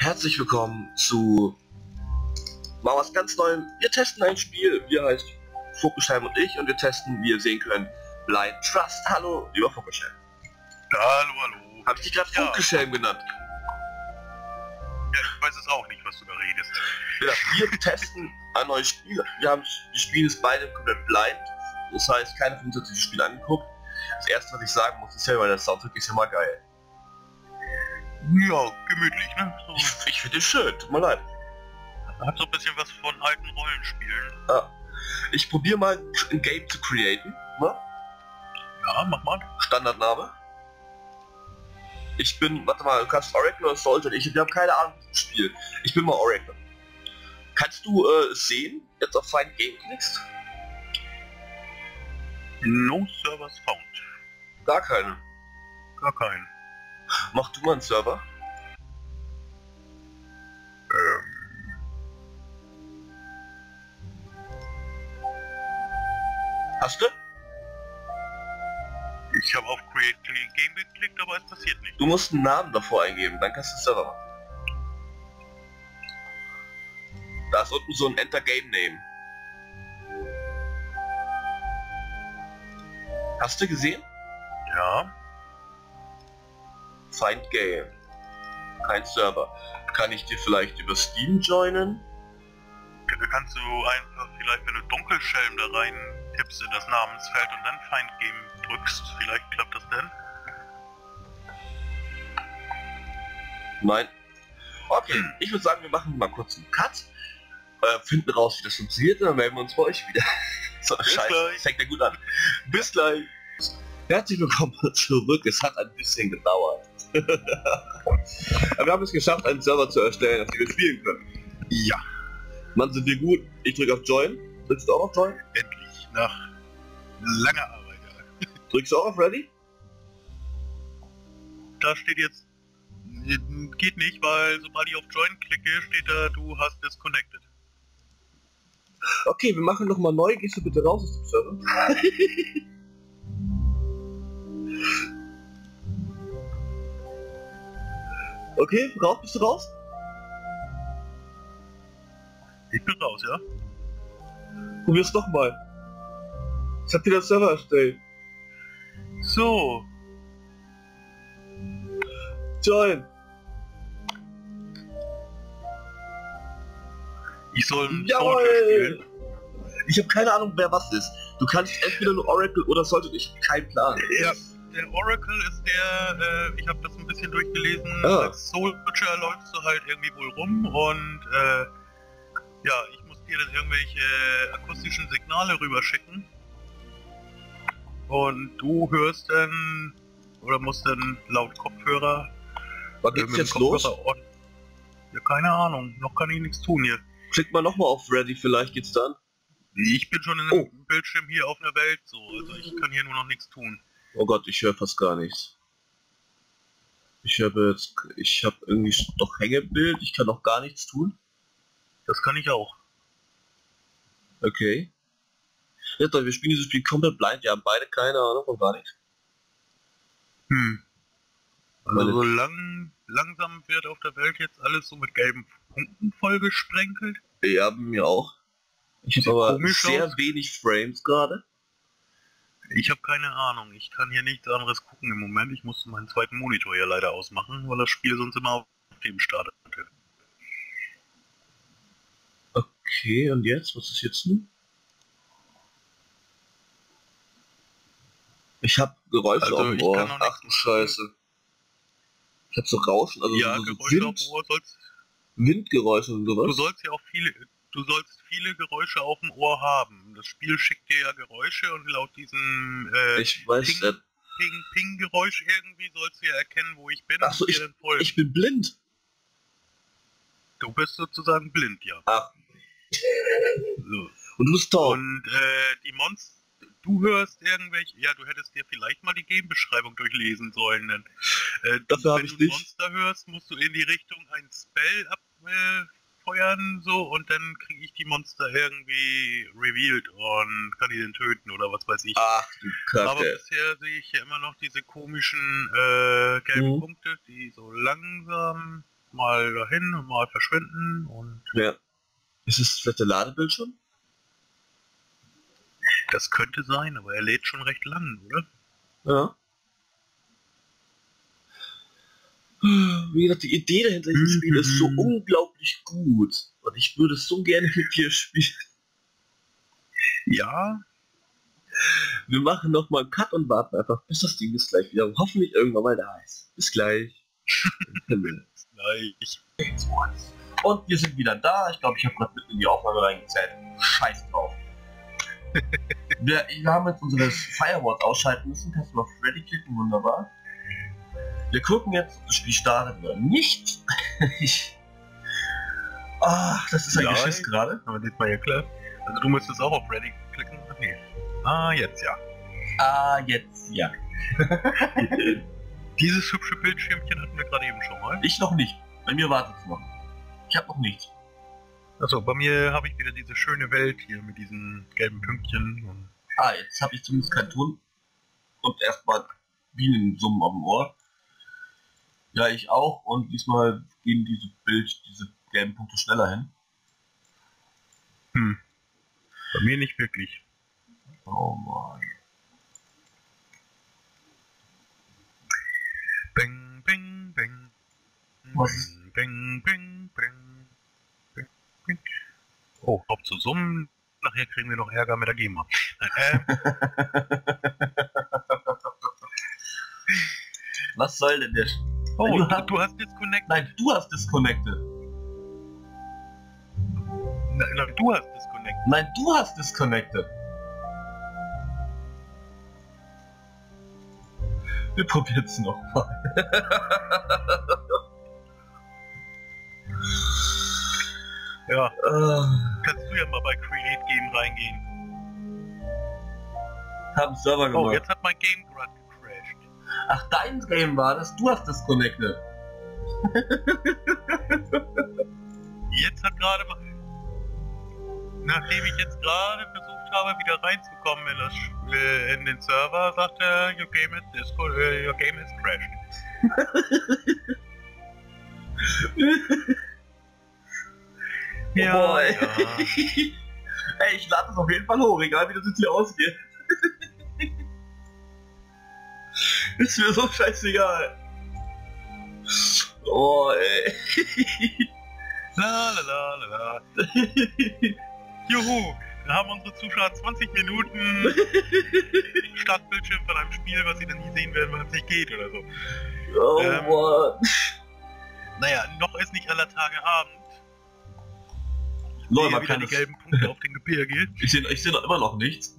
Herzlich willkommen zu mal was ganz Neuem. Wir testen ein Spiel, wir heißt Fokusheim und ich und wir testen, wie ihr sehen könnt, Blind Trust. Hallo, lieber Fokusheim. Hallo, hallo. Hab ich dich gerade Ja. Fokusheim genannt? Ja, ich weiß es auch nicht, was du da redest. Ja, wir testen ein neues Spiel. Wir haben die Spiele ist beide komplett blind. Das heißt, keiner von uns hat sich das Spiel angeguckt. Das erste, was ich sagen muss, ist ja, weil der Soundtrack ist ja mal geil. Ja, gemütlich, ne? So, Ich, ich finde es schön, tut mir leid. hat so ein bisschen was von alten Rollenspielen. Ja. Ich probiere mal ein Game zu createn. Ne? Ja, mach mal. Standardname. Ich bin, warte mal, du kannst Oracle oder Soldier. Ich habe keine Ahnung vom Spiel. Ich bin mal Oracle. Kannst du äh, sehen, jetzt auf Find Game klickst? No Servers found. Gar keine. Gar keinen. Mach du mal einen Server. Ähm, Hast du? ich habe auf Create Clean Game geklickt, aber es passiert nicht. Du musst einen Namen davor eingeben, dann kannst du einen Server machen. Da ist unten so ein Enter Game Name. Hast du gesehen? Ja, Find Game. Kein Server. Kann ich dir vielleicht über Steam joinen? da kannst du einfach vielleicht, wenn du Dunkelschelm da rein tippst in das Namensfeld und dann Find Game drückst, vielleicht klappt das denn. Nein. Okay, ich würde sagen, wir machen mal kurz einen Cut. Äh, finden raus, wie das funktioniert und dann melden wir uns bei euch wieder. so, Bis scheiße, gleich. das fängt ja gut an. Bis gleich. Herzlich willkommen zurück. Es hat ein bisschen gedauert. Aber wir haben es geschafft, einen Server zu erstellen, auf dem wir spielen können. Ja, Mann, sind wir gut. Ich drücke auf Join. Drückst du auch auf Join? endlich. Nach langer Arbeit. ja. Drückst du auch auf Ready? Da steht jetzt, geht nicht, weil sobald ich auf Join klicke, steht da, du hast disconnected. Okay, wir machen nochmal neu. Gehst du bitte raus aus dem Server? okay, raus, bist du raus? Ich bin raus, ja? Probier's doch mal. Ich hab dir den Server erstellt. So, Join. ich soll ein Soldier Jawohl! spielen. Ich habe keine Ahnung, wer was ist. Du kannst entweder nur Oracle oder sollte ich hab keinen Plan. Ja, der Oracle ist der, äh, ich habe das ein bisschen durchgelesen, Ah. als Soldier läufst du halt irgendwie wohl rum und äh, ja, ich muss dir dann irgendwelche akustischen Signale rüberschicken. Und du hörst dann, oder musst dann laut Kopfhörer Was äh, geht's dem jetzt los? Kopfhörer on- Ja, keine Ahnung, noch kann ich nichts tun hier. Klick mal nochmal auf Ready, vielleicht geht's dann. Ich bin schon in Oh. einem Bildschirm hier auf einer Welt so, also ich kann hier nur noch nichts tun. Oh Gott, ich höre fast gar nichts. Ich habe jetzt, ich habe irgendwie doch Hängebild, ich kann noch gar nichts tun. Das kann ich auch. Okay. Dann, wir spielen dieses Spiel komplett blind, wir haben beide keine Ahnung von gar nichts. Hm. Also lang, langsam wird auf der Welt jetzt alles so mit gelben Punkten vollgesprenkelt. Ja, mir auch. Ich habe aber sehr aus. wenig Frames gerade. Ich habe keine Ahnung. Ich kann hier nichts anderes gucken im Moment. Ich musste meinen zweiten Monitor hier leider ausmachen, weil das Spiel sonst immer auf dem startet. Okay, und jetzt? Was ist jetzt nun? Ich hab Geräusche Also, auf dem Ohr. Ach du Scheiße. Ich hab so Rauschen, also Ja, so, so Geräusche auf Wind, dem Ohr sollst Windgeräusche und du sowas. sollst ja auch viele du sollst viele Geräusche auf dem Ohr haben. Das Spiel schickt dir ja Geräusche und laut diesem äh, Ich weiß, Ping- äh, Ping Ping Geräusch irgendwie sollst du ja erkennen, wo ich bin Ach so, und dir dann folgen. ich bin blind. du bist sozusagen blind, ja. Ach, So. und du bist taub. Und äh, die Monster, du hörst irgendwelche, ja, du hättest dir vielleicht mal die Game-Beschreibung durchlesen sollen. Denn, äh, Dafür wenn ich du nicht. Monster hörst, musst du in die Richtung ein Spell abfeuern, so, und dann kriege ich die Monster irgendwie revealed und kann die dann töten oder was weiß ich. Ach du Aber Kacke. bisher sehe ich ja immer noch diese komischen äh, gelben Mhm. Punkte, die so langsam mal dahin und mal verschwinden und Ja. Ist es vielleicht der Ladebildschirm? das könnte sein, aber er lädt schon recht lang, oder? Ja. Wie gesagt, die Idee dahinter diesem Spiel ist so Mhm. unglaublich gut. Und ich würde es so gerne mit dir spielen. Ja, Wir machen noch mal einen Cut und warten einfach, bis das Ding jetzt gleich wieder hoffentlich irgendwann mal da ist. Bis gleich. Himmel. gleich. und wir sind wieder da. Ich glaube, ich habe gerade mitten in die Aufnahme reingezählt. Scheiß drauf. wir, wir haben jetzt unsere Firewalls ausschalten müssen. Kannst du auf Ready klicken? Wunderbar. Wir gucken jetzt, das Spiel startet oder nicht. ich... Ach, das ist ein Ja, Geschiss gerade. Aber das war ja klar. Also du müsstest auch auf Ready klicken. Nee. Ah, jetzt ja. Ah, jetzt ja. Dieses hübsche Bildschirmchen hatten wir gerade eben schon mal. Ich noch nicht. Bei mir wartet es noch. Ich habe noch nichts. Also bei mir habe ich wieder diese schöne Welt hier mit diesen gelben Pünktchen. Ah, jetzt habe ich zumindest keinen Ton. Und erstmal Bienensummen auf dem Ohr. Ja, ich auch. Und diesmal gehen diese Bild, diese gelben Punkte schneller hin. hm. Bei mir nicht wirklich. Oh Mann. Bing, bing, bing. Was? Bing, bing, bing, bing, bing. Oh, ob zu summen. Nachher kriegen wir noch Ärger mit der GEMA. Äh, Was soll denn der? Oh, Du hast- du hast disconnected. Nein, du hast disconnected. Nein, du hast disconnected. Nein, du hast disconnected. Wir probieren es nochmal. Ja, äh, kannst du ja mal bei Create Game reingehen. haben Server gemacht. Oh, jetzt hat mein Game gerade. Ach, dein Game war das? Du hast disconnected. Jetzt hat gerade, nachdem ich jetzt gerade versucht habe, wieder reinzukommen in, das, äh, in den Server, sagt er, your game is, äh, your game is crashed. Ja. Oh ja. Ey, ich lade das auf jeden Fall hoch, egal wie das jetzt hier ausgeht. Ist mir so scheißegal. Oh, ey. La la la la la. Juhu, da haben unsere Zuschauer 20 Minuten Startbildschirm von einem Spiel, was sie dann nie sehen werden, weil es nicht geht oder so. Oh, Ähm. Mann. Naja, noch ist nicht aller Tage Abend. Lol, man kann die gelben Punkte auf den Gebirge. ich sehe ich seh noch immer noch nichts.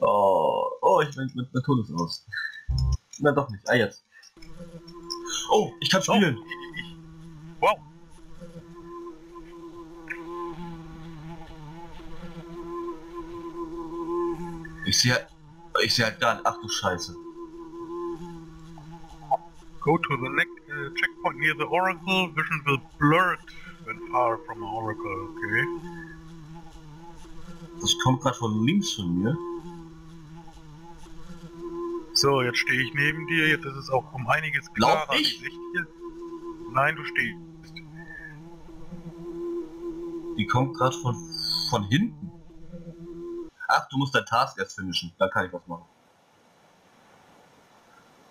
Oh, oh, ich mein Ton ist aus. Na doch nicht. Ah, jetzt. Oh, ich kann Oh, spielen. ich, wow. Ich sehe ich sehe halt gar nicht. Ach du Scheiße. Go to the next uh, checkpoint near the oracle. Vision will blur it when far from the oracle. Okay. Das kommt gerade von links von mir. So, jetzt stehe ich neben dir. Jetzt ist es auch um einiges Lauf klarer. ich? Sicht hier. Nein, du stehst. Die kommt gerade von, von hinten. Ach, du musst dein Task erst finishen. Dann kann ich was machen.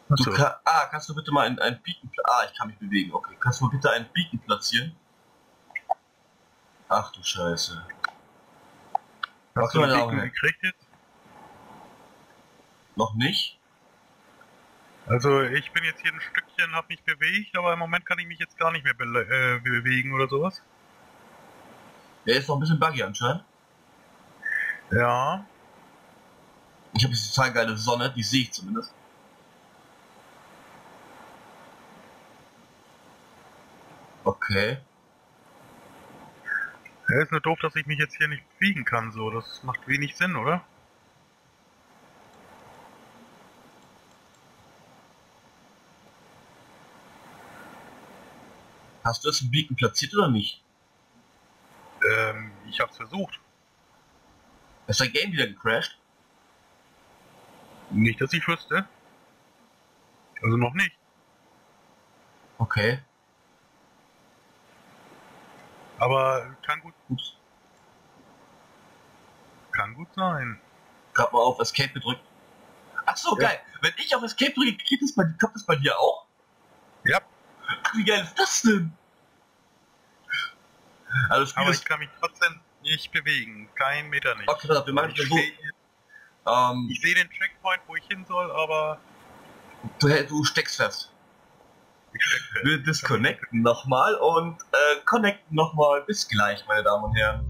Du Achso. kann, ah, kannst du bitte mal ein, ein Beacon... Ah, ich kann mich bewegen. Okay. Kannst du bitte einen Beacon platzieren? Ach du Scheiße. Hast du Augen Beacon gekriegt jetzt? Noch nicht? Also ich bin jetzt hier ein Stückchen, habe mich bewegt, aber im Moment kann ich mich jetzt gar nicht mehr be äh, bewegen oder sowas. Der ist noch ein bisschen buggy anscheinend. Ja. Ich habe jetzt total geile Sonne, die sehe ich zumindest. Okay. Ja, ist nur doof, dass ich mich jetzt hier nicht bewegen kann, so. Das macht wenig Sinn, oder? Hast du jetzt einen Beacon platziert oder nicht? Ähm, ich hab's versucht. Ist dein Game wieder gecrashed? Nicht, dass ich wüsste. Also noch nicht. Okay. Aber kann gut, Ups. kann gut sein. Gerade mal auf Escape gedrückt. Ach so, Ja. geil. Wenn ich auf Escape drücke, das kommt das bei dir auch? Wie geil ist das denn? Also das Spiel aber ich kann mich trotzdem nicht bewegen. Kein Meter nicht. Okay, wir machen ich es so. sehe Ähm, ich seh den Checkpoint, wo ich hin soll, aber du, du steckst fest. ich steck fest. Wir disconnecten nochmal und äh, connecten nochmal. Bis gleich, meine Damen und Herren.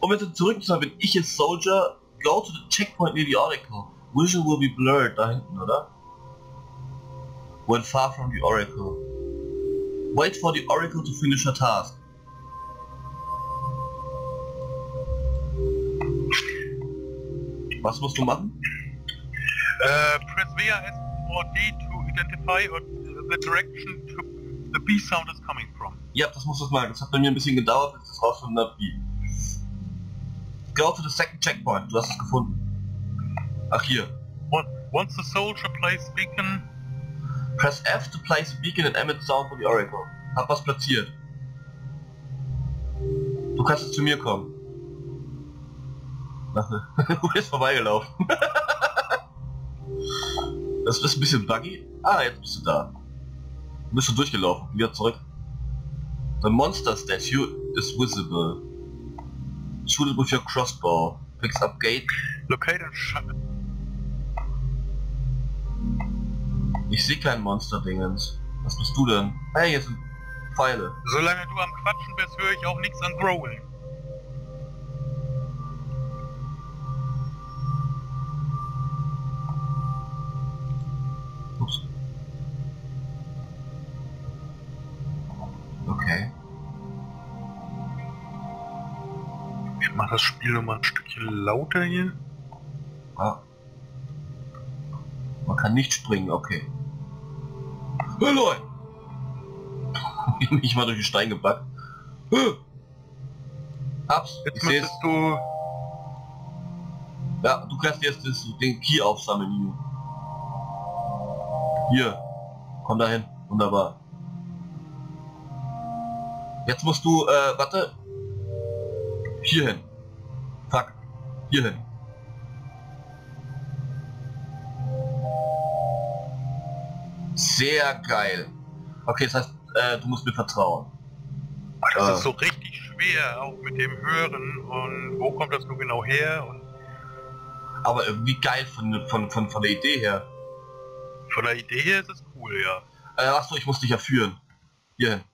Um jetzt zurück zu sein, bin ich als Soldier. Go to the checkpoint near the Oracle. Vision will be blurred da hinten, oder? When far from the Oracle. Wait for the Oracle to finish her task. Was musst du machen? Uh, press WAS or D to identify or the direction to the B sound is coming from. Ja, das muss das mal. Das hat bei mir ein bisschen gedauert, bis das rausgefunden habe, wie. Go to the second checkpoint. Du hast es gefunden. Ach hier. Once the soldier plays beacon, Press F to place a beacon and emit sound for the Oracle. Hab was platziert. Du kannst jetzt zu mir kommen. Ach, ne. du bist vorbeigelaufen. das ist ein bisschen buggy. Ah, jetzt bist du da. Du bist schon durchgelaufen. Wieder zurück. The monster statue is visible. Shoot it with your crossbow. Picks up gate. locate Ich sehe kein Monster-Dingens. Was bist du denn? Hey, hier sind Pfeile. Solange du am Quatschen bist, höre ich auch nichts an Growling. Ups. Okay. Ich mache das Spiel noch mal ein Stückchen lauter hier. Ah. Man kann nicht springen, okay. Hallo! Ich mal durch den Stein gepackt. Huh. Hab's, Jetzt ich seh's. müsstest du. Ja, du kannst jetzt das, den Key aufsammeln, Nino. Hier. Komm dahin. Wunderbar. Jetzt musst du, äh, warte. Hier hin. Fuck. Hier Sehr geil. Okay, das heißt, äh, du musst mir vertrauen. Ach, das Ah. ist so richtig schwer, auch mit dem Hören. Und wo kommt das nun genau her? Und Aber irgendwie geil von, von, von, von der Idee her. von der Idee her ist es cool, ja. Äh, achso, ich muss dich ja führen. Hier hin.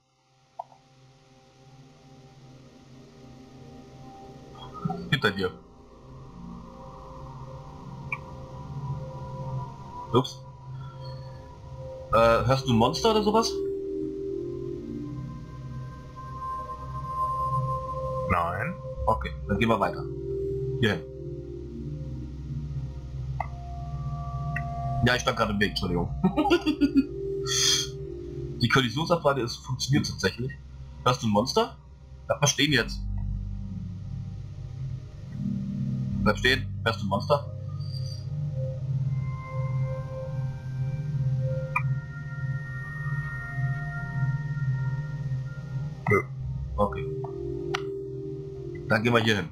Hinter dir. Ups. Äh, hörst du ein Monster oder sowas? Nein. Okay, dann gehen wir weiter. Hier hin. Ja, ich stand gerade im Weg, Entschuldigung. Die Kollisionsabfrage ist funktioniert tatsächlich. Hörst du ein Monster? Bleib mal stehen jetzt. Bleib stehen. Hörst du ein Monster? Okay. Dann gehen wir hier hin.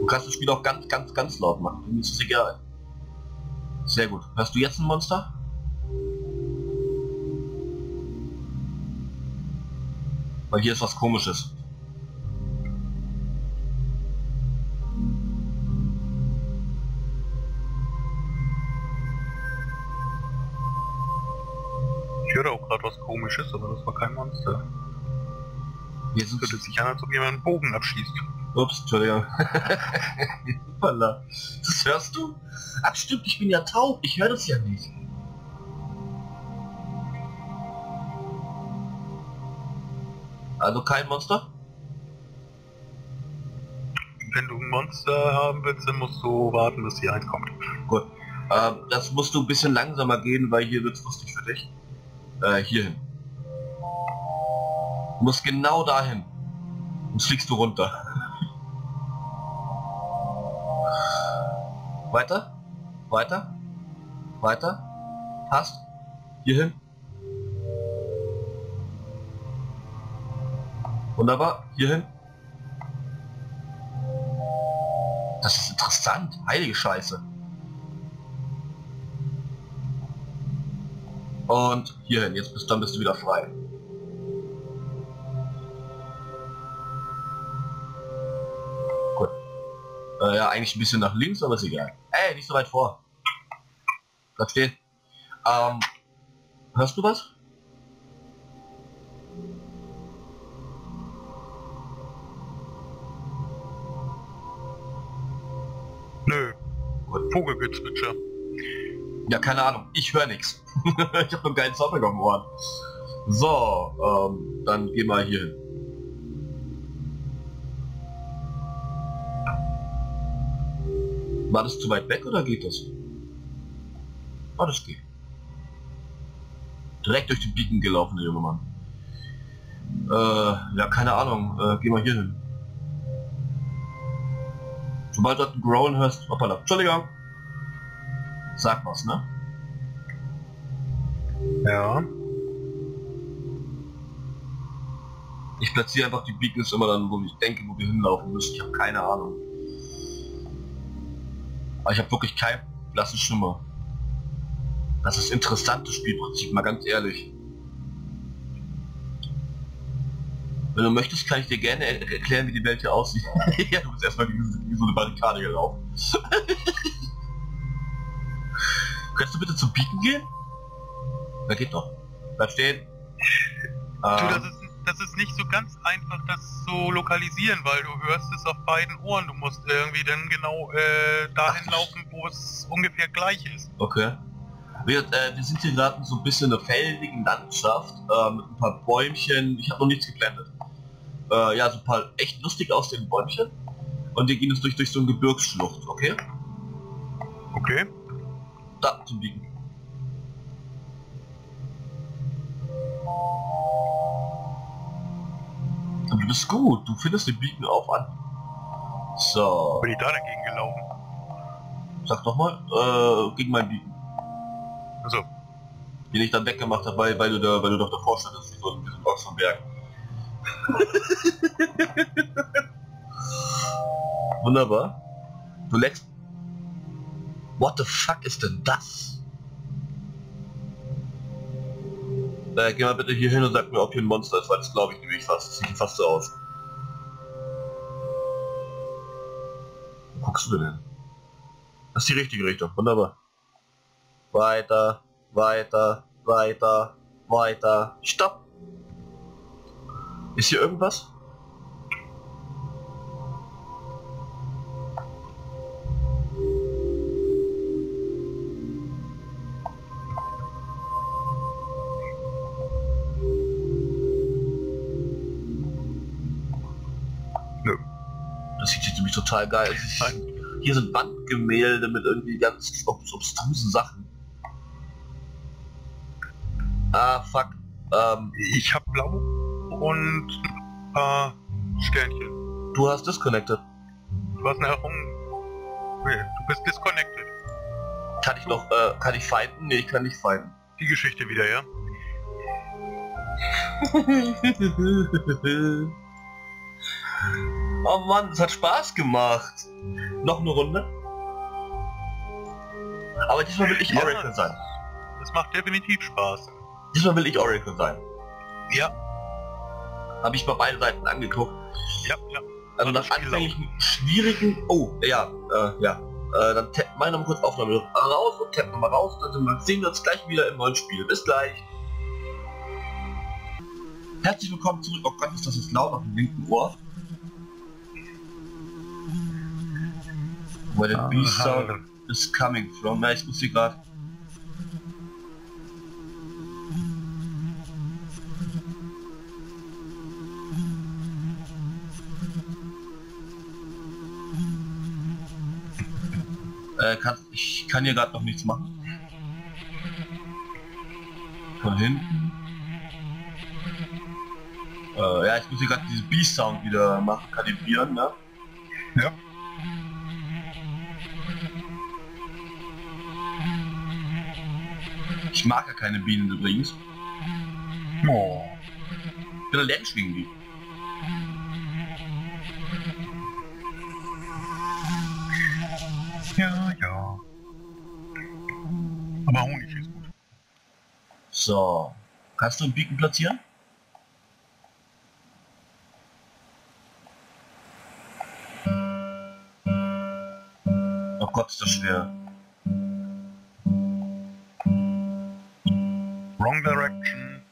Du kannst das Spiel auch ganz, ganz, ganz laut machen. Mir ist es egal. Sehr gut. Hörst du jetzt ein Monster? Weil hier ist was komisches. Was komisches, aber das war kein Monster. Sind Hört sich an, als ob jemand einen Bogen abschießt. Ups, Entschuldigung. Hoppala. das hörst du? Ach stimmt, ich bin ja taub. Ich höre das ja nicht. Also kein Monster? Wenn du ein Monster haben willst, dann musst du warten, bis hier eins kommt. Gut. Ähm, das musst du ein bisschen langsamer gehen, weil hier wird's lustig für dich. Äh, hierhin. Du musst genau dahin. Sonst fliegst du runter. Weiter. Weiter. Weiter. Passt. Hier hin. Wunderbar. Hier hin. Das ist interessant. Heilige Scheiße. Und hierhin. Jetzt bist, dann bist du wieder frei. Äh, ja, eigentlich ein bisschen nach links, aber ist egal. Ey, nicht so weit vor. Bleib stehen. Ähm, hörst du was? Nö. Vogelgezwitscher. Ja, keine Ahnung. Ich höre nichts. ich habe noch keinen Sound am Ohren. So, ähm, dann geh mal hier hin. War das zu weit weg oder geht das? Ah, das geht. Direkt durch die Beacon gelaufen, der junge Mann. Äh, ja, keine Ahnung. Äh, geh mal hier hin. Sobald du einen Groan hörst, hoppala, Entschuldigung. Sag was, ne? Ja. Ich platziere einfach die Beacons immer dann, wo ich denke, wo wir hinlaufen müssen. Ich habe keine Ahnung. Aber ich habe wirklich keinen blassen Schimmer. Das ist interessantes Spielprinzip, mal ganz ehrlich. Wenn du möchtest, kann ich dir gerne er erklären, wie die Welt hier aussieht. ja, du bist erstmal wie, wie so eine Barrikade gelaufen. Könntest du bitte zum Pieken gehen? Da geht doch. Bleib stehen. Du, das Ähm, ist, das ist nicht so ganz einfach, das zu lokalisieren, weil du hörst es auf beiden Ohren. Du musst irgendwie dann genau äh, dahin Ach. laufen, wo es ungefähr gleich ist. okay. Wir, äh, wir sind hier gerade in so ein bisschen einer feldigen Landschaft äh, mit ein paar Bäumchen. Ich habe noch nichts geblendet. Äh, ja, so ein paar echt lustig aussehende Bäumchen. Und wir gehen jetzt durch, durch so eine Gebirgsschlucht, okay? Okay. Da, zum Biegen. Du bist gut, du findest den Biegen auf an. So, Bin ich da dagegen gelaufen? sag doch mal, äh, gegen mein Biegen. Also, Den ich dann weggemacht habe, weil, weil du da, weil du doch davor standest, wie so ein, ein Ochs vom Berg. Wunderbar. Du leckst. What the fuck ist denn das? Äh, geh mal bitte hier hin und sag mir, ob hier ein Monster ist, weil das glaube ich nämlich fast. Das sieht fast so aus. Wo guckst du denn? Das ist die richtige Richtung. Wunderbar. Weiter, weiter, weiter, weiter. Stopp! Ist hier irgendwas? Total geil aus. Hier sind Wandgemälde mit irgendwie ganz ob obstrusen Sachen. Ah, fuck. Ähm, ich habe blau und ein paar Sternchen. du hast disconnected. Du hast eine Herum... Nee, du bist disconnected. Kann ich noch, äh, kann ich fighten? Nee, ich kann nicht fighten. Die Geschichte wieder, ja? oh Mann, es hat Spaß gemacht. Noch eine Runde? Aber diesmal will ich Ja. Oracle sein. Das macht definitiv Spaß. Diesmal will ich Oracle sein. Ja, Habe ich mal beide Seiten angeguckt. ja, ja. Also nach anfänglichen schwierigen... Oh, ja, äh, ja. Äh, dann tappen wir nochmal kurz Aufnahme raus und tappen nochmal raus. Dann wir, sehen wir uns gleich wieder im neuen Spiel. Bis gleich. Herzlich willkommen zurück. Oh Gott, ist das jetzt laut auf dem linken Ohr. Where the beast sound is coming from. Ja, ich muss hier gerade... Äh, kann, ich kann hier gerade noch nichts machen. Von hinten. Äh, ja, ich muss hier gerade diesen Beast-Sound wieder machen, kalibrieren, ne? Ja. Ich mag ja keine Bienen übrigens. Oh. Ich bin allergisch gegen die. Ja, ja. Aber Honig ist gut. So. Kannst du einen Beacon platzieren? Oh Gott, ist das schwer. Wrong direction.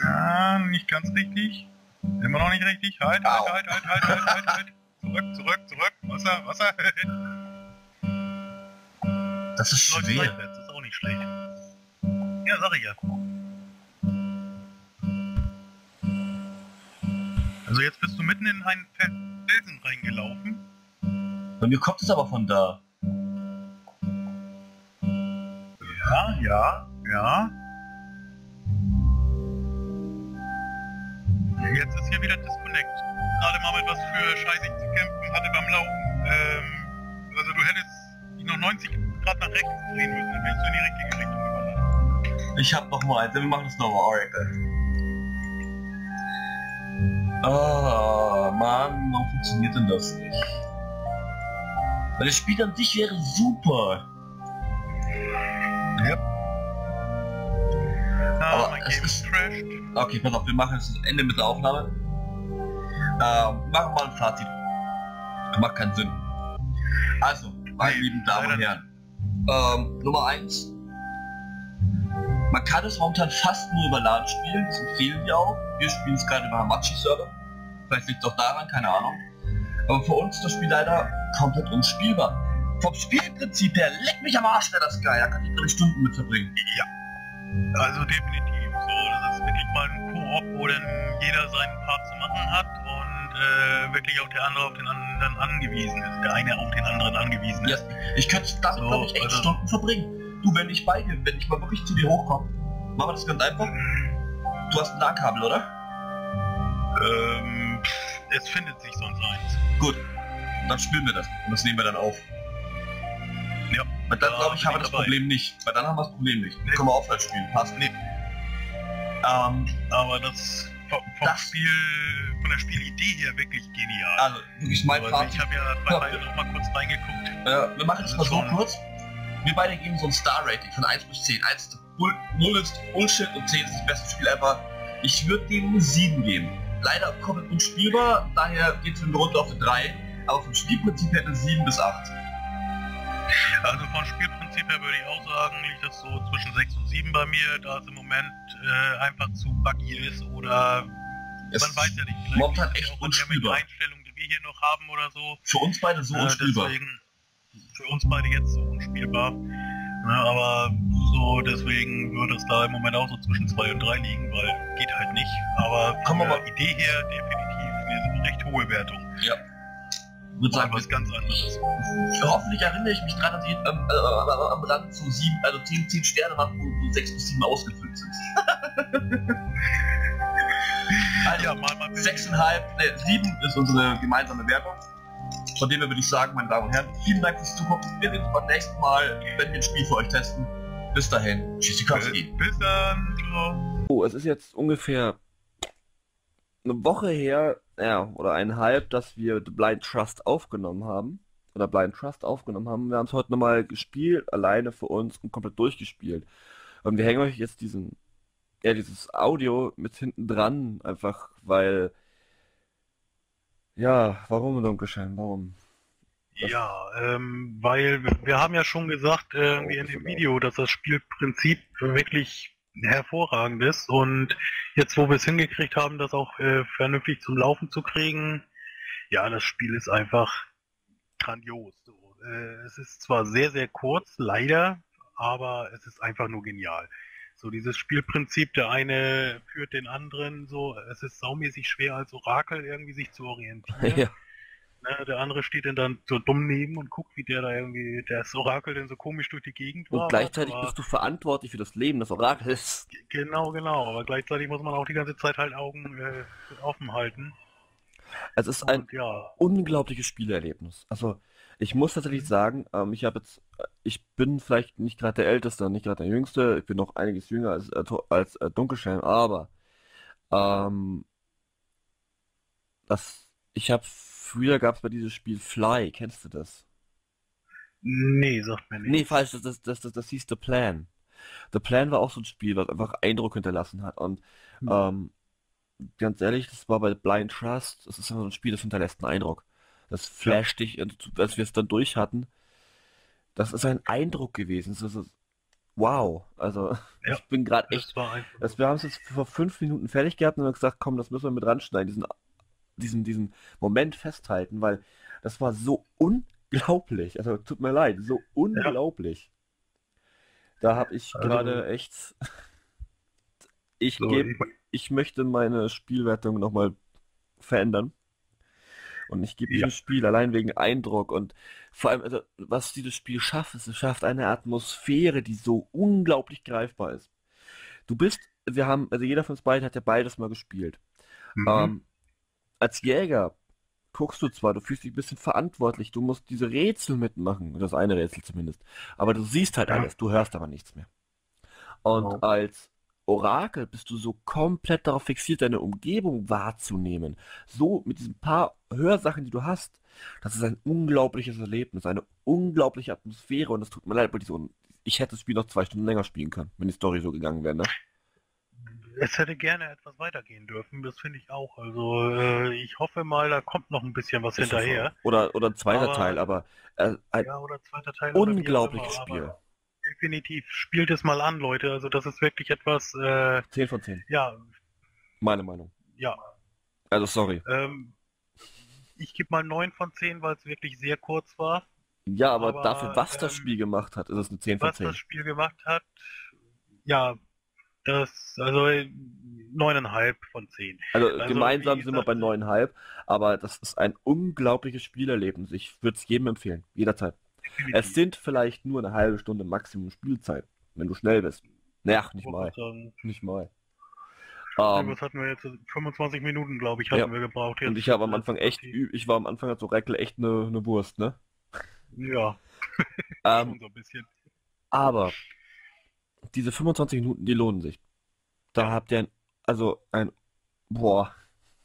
Ja, nicht ganz richtig. Immer noch nicht richtig. Halt, halt, halt, halt, halt, halt, halt, halt. Zurück, zurück, zurück. Wasser, Wasser. Das ist Läuft schwer. seitwärts, ist auch nicht schlecht. Ja, sag ich ja. Also jetzt bist du mitten in einen Felsen reingelaufen. Bei mir kommt es aber von da. Ja, ja, ja. Jetzt ist hier wieder Disconnect. Gerade mal mit was für Scheiße ich zu kämpfen hatte beim Laufen. Ähm, also du hättest dich noch 90 Grad nach rechts drehen müssen, dann wärst du in die richtige Richtung gewandert. Ich hab noch mal eins. Wir machen das nochmal, Oracle. Ah, Mann, warum funktioniert denn das nicht? Weil das Spiel an sich wäre super. Ja. Ah, Aber es ist- crashed. Okay, pass auf, wir machen jetzt das Ende mit der Aufnahme. Ähm, machen wir mal ein Fazit. Macht keinen Sinn. Also, meine Nee, lieben Damen und Herren. Ähm, Nummer eins. Man kann es momentan fast nur über LAN spielen, das empfehlen wir auch. Wir spielen es gerade über Hamachi-Server. Vielleicht liegt es auch daran, keine Ahnung. Aber für uns ist das Spiel leider komplett unspielbar. Vom Spielprinzip her, leck mich am Arsch, wäre das geil. Da kann ich drei Stunden mit verbringen. Also definitiv. So, das ist wirklich mal ein Koop, wo dann jeder seinen Part zu machen hat und äh, wirklich auch der andere auf den anderen angewiesen ist. Der eine auf den anderen angewiesen Ja, ist. ich könnte damit, So, glaube ich, echt also- Stunden verbringen. Du, wenn ich bei dir, wenn ich mal wirklich zu dir hochkomme, machen wir das ganz einfach. Du hast ein LAN-Kabel, oder? Ähm, es findet sich sonst eins. Gut, dann spielen wir das und das nehmen wir dann auf. Ja. Weil dann, Da glaube ich, haben wir das dabei. Problem nicht. Weil dann haben wir das Problem nicht. Dann Nee. können wir aufwärts spielen. Passt. Nee. Ähm, Aber das vom, vom Das- Spiel, von der Spielidee her wirklich genial. also, wirklich mein Fazit. ich habe ja bei Ja. beiden noch mal kurz reingeguckt. Äh, wir machen das Das mal so schon- kurz. Wir beide geben so ein Star-Rating von 1 bis 10. 1 ist Bull 0 ist Bullshit und 10 ist das beste Spiel ever. Ich würde dem eine 7 geben. Leider komplett unspielbar, daher geht es runter auf eine 3. Aber vom Spielprinzip her eine 7 bis 8. Also vom Spielprinzip her würde ich auch sagen, liegt das so zwischen 6 und 7 bei mir, da es im Moment äh, einfach zu buggy ist oder Es man weiß ja nicht, vielleicht momentan es echt ja auch unspielbar. Einstellung, die wir hier noch haben oder so. für uns beide so Äh, unspielbar. deswegen für uns beide jetzt so unspielbar. Ne, aber so deswegen würde es da im Moment auch so zwischen 2 und 3 liegen, weil geht halt nicht. Aber von der Idee her definitiv eine recht hohe Wertung. Ich würde sagen, Sagen was ganz anderes. hoffentlich erinnere ich mich dran, dass ich ähm, äh, am Rand so 7, also 10, 10 Sterne habe, wo wo 6 bis 7 ausgefüllt sind. also, Ja, mal mal 6,5, ne, 7 ist unsere gemeinsame Wertung. Von dem her würde ich sagen, meine Damen und Herren, vielen Dank fürs Zugucken. Wir sehen uns beim nächsten Mal, wenn wir ein Spiel für euch testen. Bis dahin, Tschüssikowski. Bis dann. Ciao. Oh, es ist jetzt ungefähr eine Woche her, ja, oder eineinhalb, dass wir The Blind Trust aufgenommen haben. Oder Blind Trust aufgenommen haben. Wir haben es heute nochmal gespielt, alleine für uns und komplett durchgespielt. Und wir hängen euch jetzt diesen, ja, dieses Audio mit hinten dran, einfach weil, ja, warum Dunkelschein, warum? Das- Ja, ähm, weil wir- haben ja schon gesagt äh, irgendwie Oh, in dem ist Video, dass das Spielprinzip wirklich hervorragend ist und jetzt, wo wir es hingekriegt haben, das auch äh, vernünftig zum Laufen zu kriegen, ja, das Spiel ist einfach grandios. So. Äh, es ist zwar sehr, sehr kurz, leider, aber es ist einfach nur genial. So dieses Spielprinzip, der eine führt den anderen, so, es ist saumäßig schwer als Orakel irgendwie sich zu orientieren. Ja, Ne, der andere steht dann, dann so dumm neben und guckt, wie der da irgendwie, der das Orakel denn so komisch durch die Gegend und wabert, gleichzeitig aber- bist du verantwortlich für das Leben des Orakels. Genau, genau, aber gleichzeitig muss man auch die ganze Zeit halt Augen äh, offen halten. Es ist ein Und ja, unglaubliches Spielerlebnis. Also ich muss tatsächlich sagen, ähm, ich habe jetzt, äh, ich bin vielleicht nicht gerade der Älteste, nicht gerade der Jüngste, ich bin noch einiges jünger als, äh, als äh, Dunkelschelm, aber ähm, das, ich habe früher gab es bei dieses Spiel Fly, kennst du das? nee, sagt mir nicht. Nee, falsch, das, das, das, das, das hieß The Plan. The Plan war auch so ein Spiel, was einfach Eindruck hinterlassen hat. Und Hm. ähm, ganz ehrlich, das war bei Blind Trust, das ist einfach so ein Spiel, das hinterlässt einen Eindruck. Das flasht dich, du- als wir es dann durch hatten. Das ist ein Eindruck gewesen. Das ist, wow. Also, Ja, ich bin gerade echt. Das. Das, wir haben es jetzt vor fünf Minuten fertig gehabt und haben gesagt, komm, das müssen wir mit ranschneiden, diesen, diesen, diesen Moment festhalten, weil das war so unglaublich. Also tut mir leid, so unglaublich. Da habe ich Also- gerade echt. Ich so, gebe, ich, ich möchte meine Spielwertung nochmal verändern. Und ich gebe Ja. diesem Spiel allein wegen Eindruck und vor allem, also, was dieses Spiel schafft, ist, es schafft eine Atmosphäre, die so unglaublich greifbar ist. Du bist, wir haben, also jeder von uns beiden hat ja beides mal gespielt. mhm. Ähm, als Jäger guckst du zwar, du fühlst dich ein bisschen verantwortlich, du musst diese Rätsel mitmachen, das eine Rätsel zumindest, aber du siehst halt Ja. alles, du hörst aber nichts mehr. Und Genau. als Orakel bist du so komplett darauf fixiert, deine Umgebung wahrzunehmen. So mit diesen paar Hörsachen, die du hast, das ist ein unglaubliches Erlebnis, eine unglaubliche Atmosphäre und es tut mir leid, ich hätte das Spiel noch zwei Stunden länger spielen können, wenn die Story so gegangen wäre, ne? Es hätte gerne etwas weitergehen dürfen, das finde ich auch. Also äh, ich hoffe mal, da kommt noch ein bisschen was das hinterher. Oder, oder ein zweiter Aber- Teil, aber äh, ein Ja, oder zweiter Teil. unglaubliches immer, Spiel. Definitiv. Spielt es mal an, Leute. Also das ist wirklich etwas, äh, 10 von 10, ja, meine Meinung. ja. Also sorry. Ähm, ich gebe mal 9 von 10, weil es wirklich sehr kurz war. Ja, aber, Aber, dafür, was das ähm, Spiel gemacht hat, ist es eine 10 von Was 10. das Spiel gemacht hat, ja, das, also 9,5 von 10. Also, also, gemeinsam sind wir bei 9,5, aber das ist ein unglaubliches Spielerlebnis. Ich würde es jedem empfehlen, jederzeit. Es sind vielleicht nur eine halbe Stunde Maximum Spielzeit, wenn du schnell bist. Naja, nicht Ich mal, nicht mal. Ähm, was hatten wir jetzt? 25 Minuten, glaube ich, hatten Ja. wir gebraucht. Jetzt und ich habe am Anfang echt, ich war am Anfang so Reckel echt eine, eine Wurst, ne? Ja, Ähm, schon so ein bisschen. Aber diese 25 Minuten, die lohnen sich. Da habt ihr ein, also ein, boah,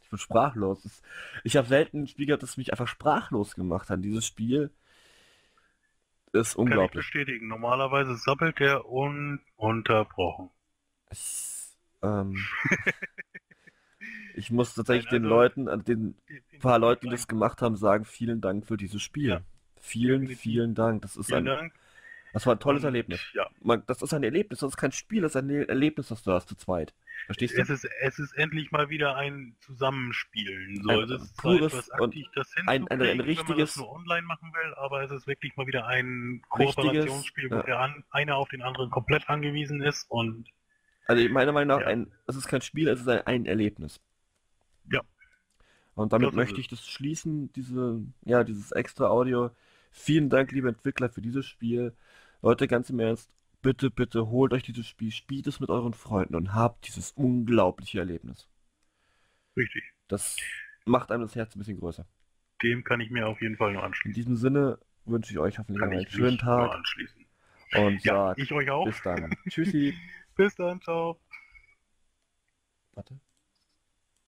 ich bin sprachlos. Das- Ich habe selten ein Spiel gehabt, das mich einfach sprachlos gemacht hat. Dieses Spiel ist Kann ich unglaublich. bestätigen. Normalerweise sabbelt der ununterbrochen. Es, ähm, ich muss tatsächlich Nein, den also- Leuten, an den paar Leuten, die das gemacht haben, sagen, vielen Dank für dieses Spiel. Ja. Vielen, vielen Dank. Das ist Vielen ein, Dank. Das war ein tolles Und, Erlebnis. Ja, Man, das ist ein Erlebnis, das ist kein Spiel, das ist ein Erlebnis, das du hast zu zweit. Verstehst du? es ist, es ist endlich mal wieder ein Zusammenspielen. So, Ein es ist pures zwar etwas und aktiv, das ein- ein- ein hinzukriegen, wenn man richtiges- das nur online machen will, aber es ist wirklich mal wieder ein Richtiges, Kooperationsspiel, wo ja. der an, einer auf den anderen komplett angewiesen ist und Also meiner Meinung nach, Ja. ein, es ist kein Spiel, es ist ein, ein Erlebnis. Ja. Und damit Das möchte ich das schließen, diese, ja, dieses extra Audio. Vielen Dank, liebe Entwickler, für dieses Spiel. Leute, ganz im Ernst, bitte, bitte holt euch dieses Spiel, spielt es mit euren Freunden und habt dieses unglaubliche Erlebnis. richtig. Das macht einem das Herz ein bisschen größer. Dem kann ich mir auf jeden Fall nur In anschließen. diesem Sinne wünsche ich euch hoffentlich Kann einen schönen mich nur Tag anschließen. und Ja, ich euch auch. bis dann. Tschüssi. Bis dann, ciao.